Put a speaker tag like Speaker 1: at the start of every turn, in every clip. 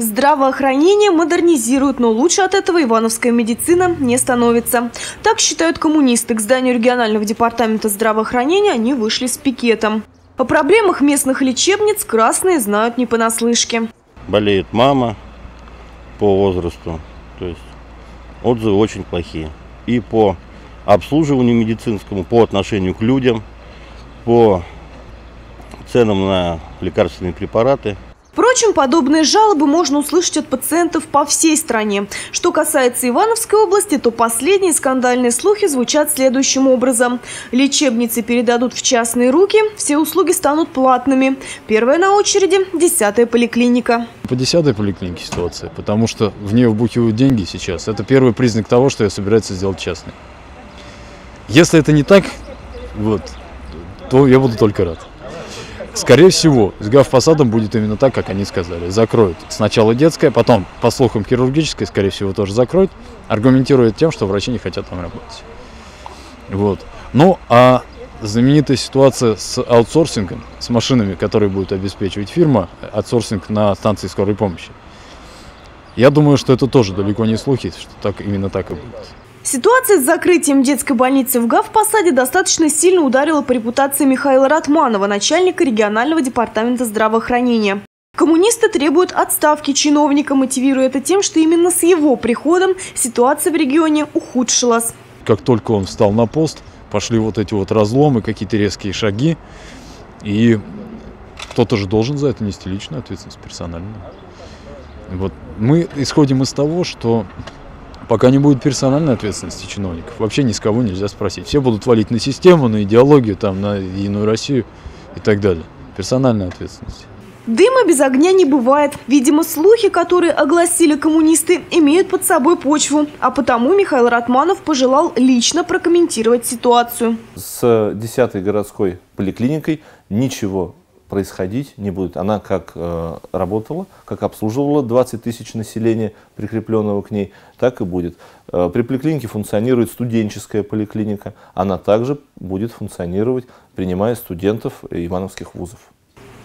Speaker 1: Здравоохранение модернизируют, но лучше от этого ивановская медицина не становится. Так считают коммунисты. К зданию регионального департамента здравоохранения они вышли с пикетом. О проблемах местных лечебниц красные знают не понаслышке.
Speaker 2: Болеет мама по возрасту, то есть отзывы очень плохие. И по обслуживанию медицинскому, по отношению к людям, по ценам на лекарственные препараты –
Speaker 1: Впрочем, подобные жалобы можно услышать от пациентов по всей стране. Что касается Ивановской области, то последние скандальные слухи звучат следующим образом. Лечебницы передадут в частные руки, все услуги станут платными. Первая на очереди – десятая поликлиника.
Speaker 3: По десятой поликлинике ситуация, потому что в нее вбухивают деньги сейчас. Это первый признак того, что я собираюсь сделать частной. Если это не так, вот, то я буду только рад. Скорее всего, с гавфасадом будет именно так, как они сказали. Закроют сначала детское, потом, по слухам, хирургическое, скорее всего, тоже закроют, аргументируют тем, что врачи не хотят там работать. Вот. Ну, а знаменитая ситуация с аутсорсингом, с машинами, которые будет обеспечивать фирма, аутсорсинг на станции скорой помощи. Я думаю, что это тоже далеко не слухи, что так, именно так и будет.
Speaker 1: Ситуация с закрытием детской больницы в Гавпосаде достаточно сильно ударила по репутации Михаила Ратманова, начальника регионального департамента здравоохранения. Коммунисты требуют отставки чиновника, мотивируя это тем, что именно с его приходом ситуация в регионе ухудшилась.
Speaker 3: Как только он встал на пост, пошли вот эти вот разломы, какие-то резкие шаги. И кто-то же должен за это нести личную ответственность персонально. Вот мы исходим из того, что Пока не будет персональной ответственности чиновников, вообще ни с кого нельзя спросить. Все будут валить на систему, на идеологию, там, на Единую Россию и так далее. Персональная ответственность.
Speaker 1: Дыма без огня не бывает. Видимо, слухи, которые огласили коммунисты, имеют под собой почву. А потому Михаил Ратманов пожелал лично прокомментировать ситуацию.
Speaker 4: С 10-й городской поликлиникой ничего происходить не будет. Она как э, работала, как обслуживала 20 тысяч населения, прикрепленного к ней, так и будет. Э, при поликлинике функционирует студенческая поликлиника. Она также будет функционировать, принимая студентов ивановских вузов.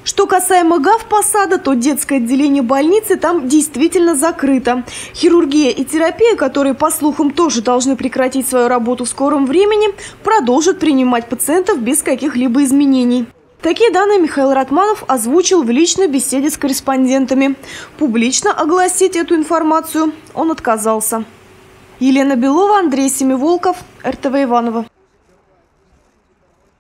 Speaker 1: Что касаемо ГАВ-посада, то детское отделение больницы там действительно закрыто. Хирургия и терапия, которые, по слухам, тоже должны прекратить свою работу в скором времени, продолжат принимать пациентов без каких-либо изменений. Такие данные Михаил Ратманов озвучил в личной беседе с корреспондентами. Публично огласить эту информацию он отказался. Елена Белова, Андрей Семиволков, РТВ Иванова.